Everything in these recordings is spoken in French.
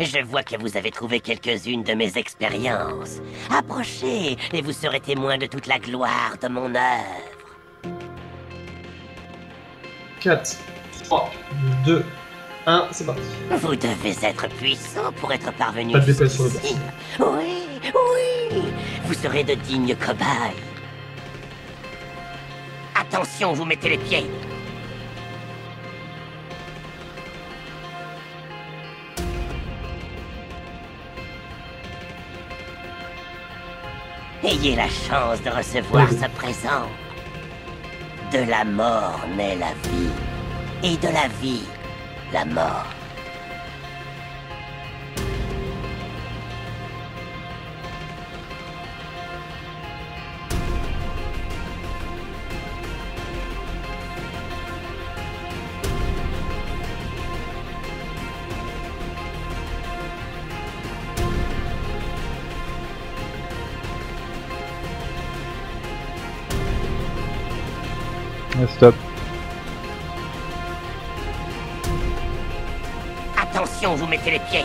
je vois que vous avez trouvé quelques-unes de mes expériences. Approchez et vous serez témoin de toute la gloire de mon œuvre. 4, 3, 2, 1, c'est parti. Vous devez être puissant pour être parvenu Pas de sur le jusqu'ici. Oui, oui. Vous serez de dignes cobayes. Attention, vous mettez les pieds. Ayez la chance de recevoir ce présent. De la mort naît la vie, et de la vie, la mort. Stop. Attention, vous mettez les pieds.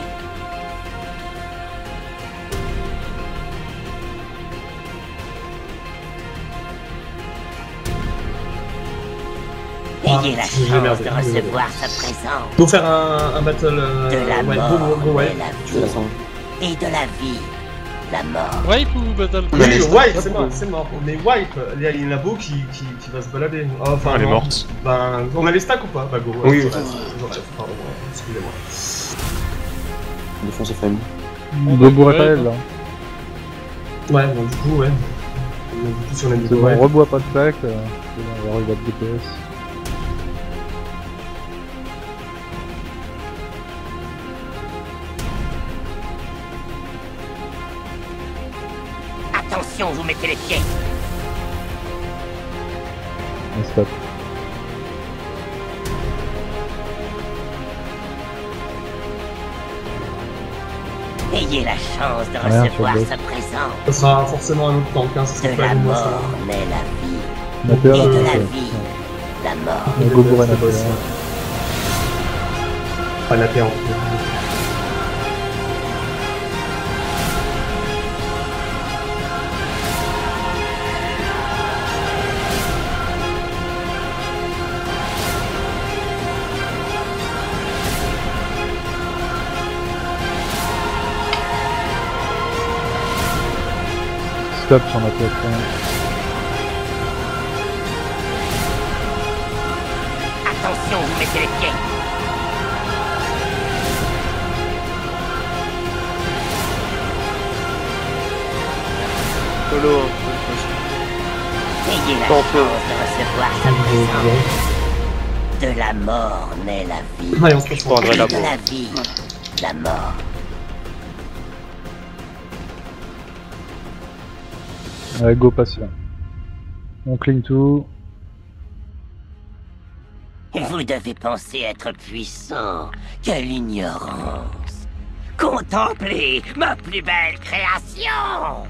Ayez la Ah, chance de recevoir ce présent. Faut faire un, un battle. Euh, De la ouais, mort go, go, go, ouais. naît la vie, et de la vie, la mort. Wipe ou battle Oui, Allez, wipe, c'est mort, c'est mort. Mais wipe, il y a une labo qui, qui, qui va se balader. Oh, Enfin, Elle est morte. Ben, on a les stacks ou pas Bah, go. Oui, ouais, oui. Pardon, excusez-moi. Défonce. Bobo là. Ouais, bon, du coup, ouais. Donc, Du coup, si on a ouais. on reboit pas de. Euh, on va DPS. Vous mettez les pieds. On stop. Ayez la chance de Rien, recevoir sur le ce présent. Ça sera forcément un autre tank, hein, ça De pas la mort naît la vie, On a peur et de la ouais. vie, la mort. On a Bobo Ren à boss. faire. Pas la paix en Stop sur ma hein. Attention, vous mettez les pieds. Solo. Ayez la chance de recevoir ce présent. De la mort naît la vie, Allez, on se la vie, la mort. Ouais, go patient. On clean tout. Vous devez penser être puissant. Quelle ignorance. Contemplez ma plus belle création.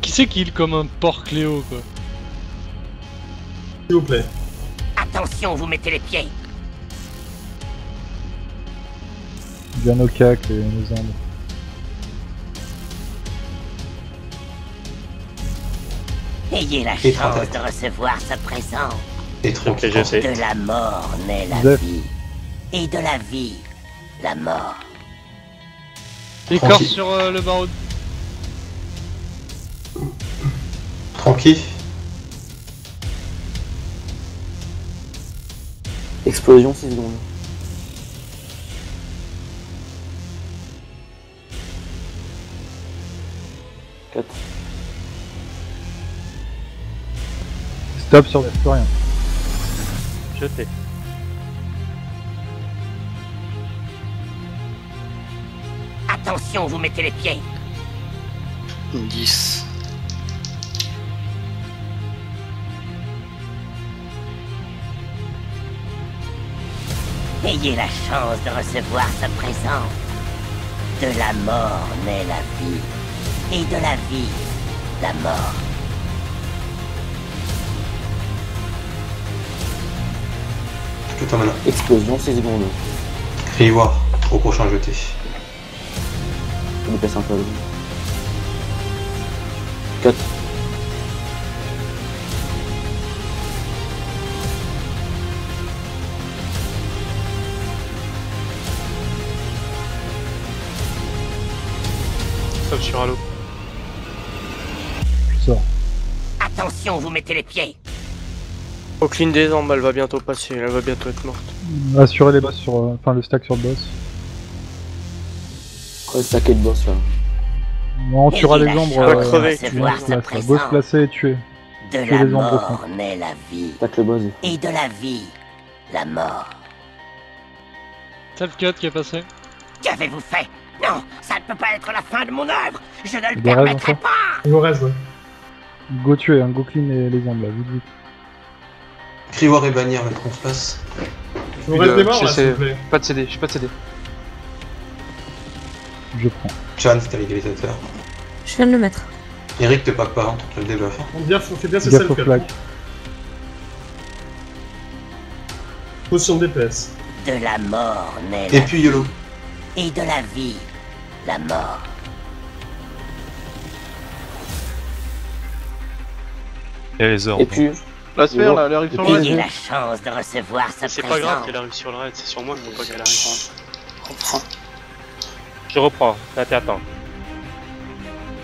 Qui c'est qui heal comme un porc Léo quoi S'il vous plaît. Attention, vous mettez les pieds. Bien au cac et nos ombres. Ayez la Et chance de recevoir ce présent. Et trop Ok, je sais. De la mort naît la Zef. vie. Et de la vie, la mort. Écorce Tranquille. sur euh, le barreau. Tranquille. Explosion 6 secondes. Stop sur rien. Jeté. Attention, vous mettez les pieds. 10. Ayez la chance de recevoir ce présent. De la mort naît la vie et de la vie, la mort. Maintenant. Explosion 6 secondes. Crivoire, au prochain jeté. On dépasse un peu. 4. Attention, vous mettez les pieds. Au clean des jambes, elle va bientôt passer, elle va bientôt être morte. Assurez les boss sur. euh, Enfin, le stack sur le boss. Ouais, stacké de boss là. On tuera les ombres. chance euh, crever. là. Boss placé et tué. De la les ombres mort naît la vie. Stack le boss. Et de la vie, la mort. Self cut qui est passé. Qu'avez-vous fait? Non, ça ne peut pas être la fin de mon œuvre. Je ne le permettrai pas. Il vous reste, ouais. Go tuer, hein, go clean les ombres là, vite vite. Cri War et bannière, mettre en place. Vous reste des morts, là, c'est- s'il vous plaît. Pas de CD, j'ai pas de CD. Je prends. Chan, c'est à l'égalisateur. Je viens de le mettre. Eric, te pack pas, hein, t'as le debuff. hein. On bien, on fait bien au self flag. Potion DPS. De la mort naît Et puis YOLO. Et de la vie, la mort. Et les Et puis, La sphère là, elle arrive sur le Ayez raid. la chance de recevoir sa C'est pas grave qu'elle arrive sur le raid, c'est sur moi qu'il faut pas qu'elle arrive. reprends. Je reprends, attends, attends.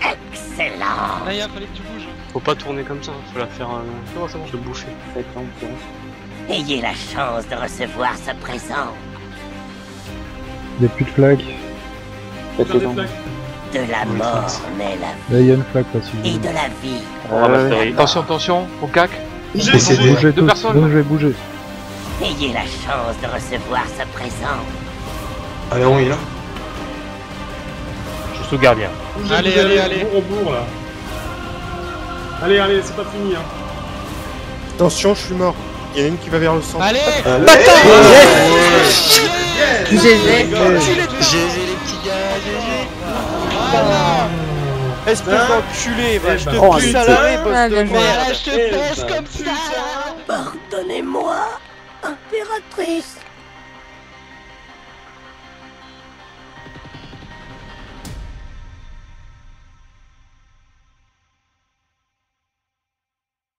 Excellent. Naya, fallait que tu bouges. Faut pas tourner comme ça, faut la faire euh, C'est bon, c'est bon. se bouffer. Là. Ayez la chance de recevoir sa présence. Il n'y a plus de flag. De la mort naît la Là, il y a une flag là, si vous vie. Et de la vie, On ramasse. Attention, attention, au cac. Des- Bougez Deux personnes. donc je vais bouger. ayez la chance de recevoir sa présence. Allez, on est là. Je suis sous gardien. Bougez, Allez, bougez, allez, allez. Bourre au bourg, là. Allez, allez, c'est pas fini, hein. Attention, je suis mort. Il y en a une qui va vers le centre. Allez Allez GG. GG les petits gars, GG Espèce d'enculé, va, je te Oh, à l'arrêt, boss Ah, de merde. Je te pèse comme ça. Pardonnez-moi, impératrice.